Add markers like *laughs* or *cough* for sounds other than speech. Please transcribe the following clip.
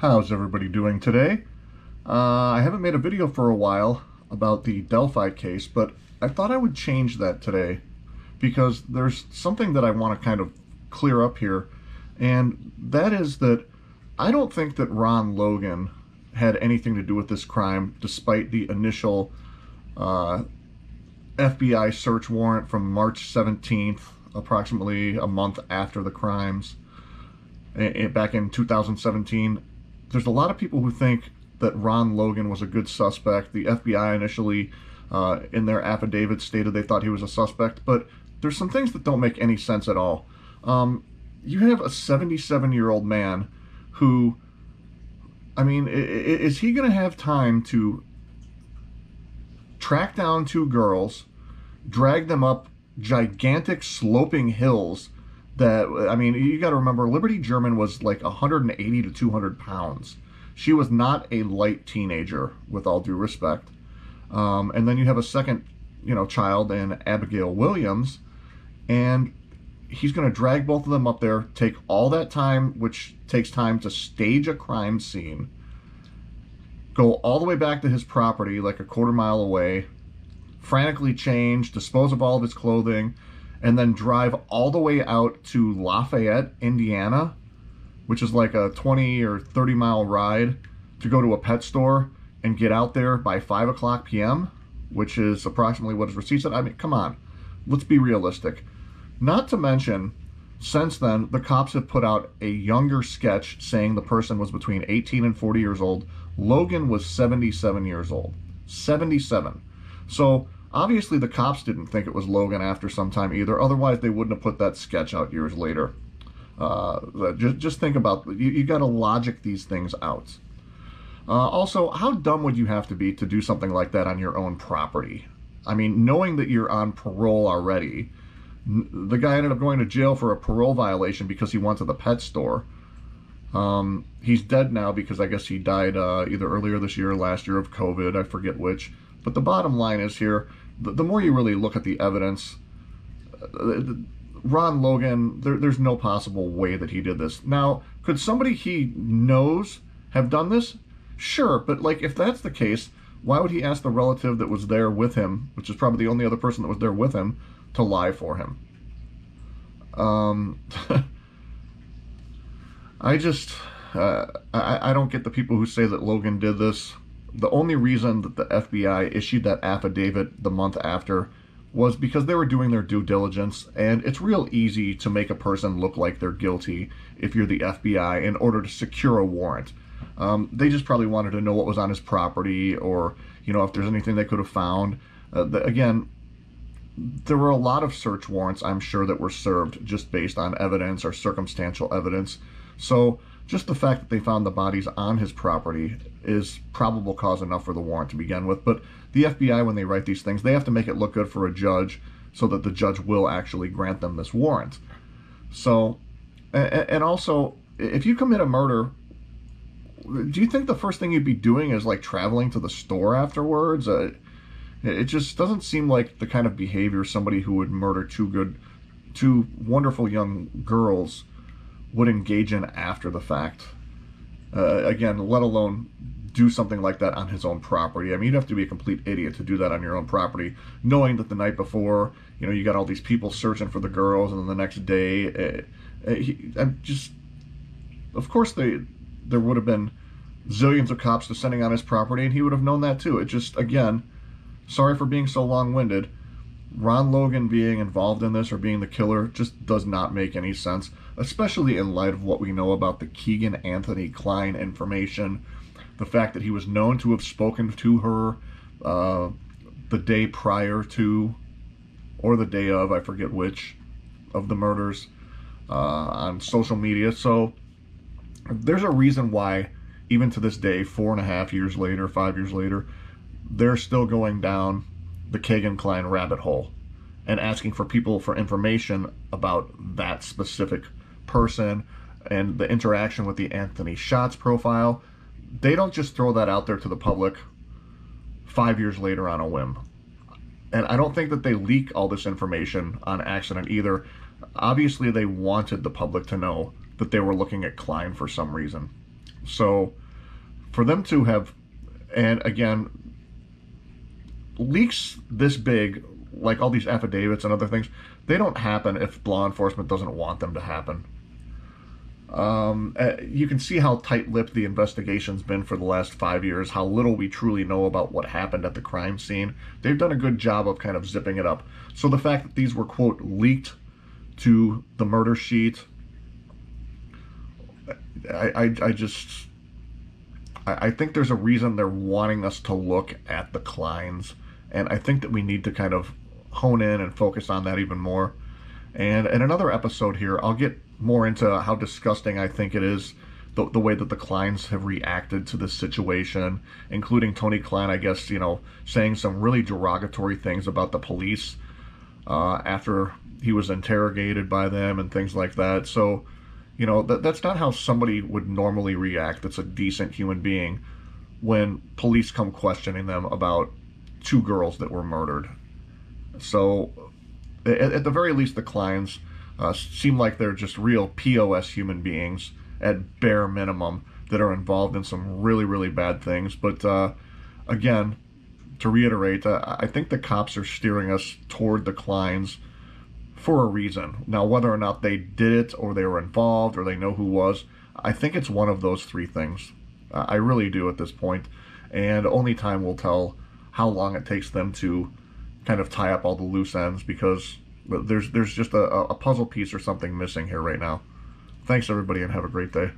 How's everybody doing today? Uh, I haven't made a video for a while about the Delphi case, but I thought I would change that today because there's something that I want to kind of clear up here, and that is that I don't think that Ron Logan had anything to do with this crime, despite the initial uh, FBI search warrant from March 17th, approximately a month after the crimes, back in 2017 there's a lot of people who think that Ron Logan was a good suspect. The FBI initially, uh, in their affidavit, stated they thought he was a suspect, but there's some things that don't make any sense at all. Um, you have a 77 year old man who, I mean, is he going to have time to track down two girls, drag them up gigantic sloping hills? That I mean, you got to remember, Liberty German was like 180 to 200 pounds. She was not a light teenager, with all due respect. Um, and then you have a second, you know, child in Abigail Williams, and he's going to drag both of them up there, take all that time, which takes time to stage a crime scene, go all the way back to his property, like a quarter mile away, frantically change, dispose of all of his clothing and then drive all the way out to Lafayette, Indiana, which is like a 20 or 30 mile ride to go to a pet store and get out there by 5 o'clock p.m., which is approximately what his receipt said. I mean, come on, let's be realistic. Not to mention, since then, the cops have put out a younger sketch saying the person was between 18 and 40 years old. Logan was 77 years old. 77. So Obviously, the cops didn't think it was Logan after some time either. Otherwise, they wouldn't have put that sketch out years later. Uh, just, just think about you, you got to logic these things out. Uh, also, how dumb would you have to be to do something like that on your own property? I mean, knowing that you're on parole already, the guy ended up going to jail for a parole violation because he went to the pet store. Um, he's dead now because I guess he died uh, either earlier this year or last year of COVID. I forget which. But the bottom line is here, the, the more you really look at the evidence, uh, Ron Logan, there, there's no possible way that he did this. Now, could somebody he knows have done this? Sure, but like if that's the case, why would he ask the relative that was there with him, which is probably the only other person that was there with him, to lie for him? Um, *laughs* I just, uh, I, I don't get the people who say that Logan did this the only reason that the FBI issued that affidavit the month after was because they were doing their due diligence, and it's real easy to make a person look like they're guilty if you're the FBI in order to secure a warrant. Um, they just probably wanted to know what was on his property, or you know if there's anything they could have found. Uh, the, again, there were a lot of search warrants, I'm sure, that were served just based on evidence or circumstantial evidence. So just the fact that they found the bodies on his property is probable cause enough for the warrant to begin with. But the FBI, when they write these things, they have to make it look good for a judge so that the judge will actually grant them this warrant. So, and also, if you commit a murder, do you think the first thing you'd be doing is like traveling to the store afterwards? Uh, it just doesn't seem like the kind of behavior somebody who would murder two good, two wonderful young girls would engage in after the fact. Uh, again, let alone do something like that on his own property. I mean, you'd have to be a complete idiot to do that on your own property, knowing that the night before, you know, you got all these people searching for the girls, and then the next day, uh, uh, he, I'm just, of course, they there would have been zillions of cops descending on his property, and he would have known that too. It just, again, sorry for being so long-winded. Ron Logan being involved in this or being the killer just does not make any sense, especially in light of what we know about the Kegan Anthony Kline information. The fact that he was known to have spoken to her uh, the day prior to, or the day of, I forget which, of the murders uh, on social media. So there's a reason why, even to this day, four and a half years later, five years later, they're still going down the Kegan Kline rabbit hole and asking for people for information about that specific person and the interaction with the Anthony Shots profile. They don't just throw that out there to the public five years later on a whim. And I don't think that they leak all this information on accident either. Obviously, they wanted the public to know that they were looking at Kline for some reason. So for them to have, and again, leaks this big, like all these affidavits and other things, they don't happen if law enforcement doesn't want them to happen. Um, uh, you can see how tight-lipped the investigation's been for the last five years, how little we truly know about what happened at the crime scene. They've done a good job of kind of zipping it up. So the fact that these were, quote, leaked to the murder sheet, I, I, I just, I, I think there's a reason they're wanting us to look at the Klines, and I think that we need to kind of hone in and focus on that even more. And in another episode here, I'll get more into how disgusting I think it is the, the way that the Klines have reacted to this situation, including Tony Kline, I guess, you know, saying some really derogatory things about the police uh, after he was interrogated by them and things like that. So, you know, that, that's not how somebody would normally react that's a decent human being when police come questioning them about two girls that were murdered. So, at, at the very least, the Klines uh, seem like they're just real POS human beings at bare minimum that are involved in some really, really bad things. But uh, again, to reiterate, uh, I think the cops are steering us toward the Klines for a reason. Now, whether or not they did it or they were involved or they know who was, I think it's one of those three things. I really do at this point, and only time will tell how long it takes them to kind of tie up all the loose ends because there's there's just a, a puzzle piece or something missing here right now. Thanks everybody and have a great day.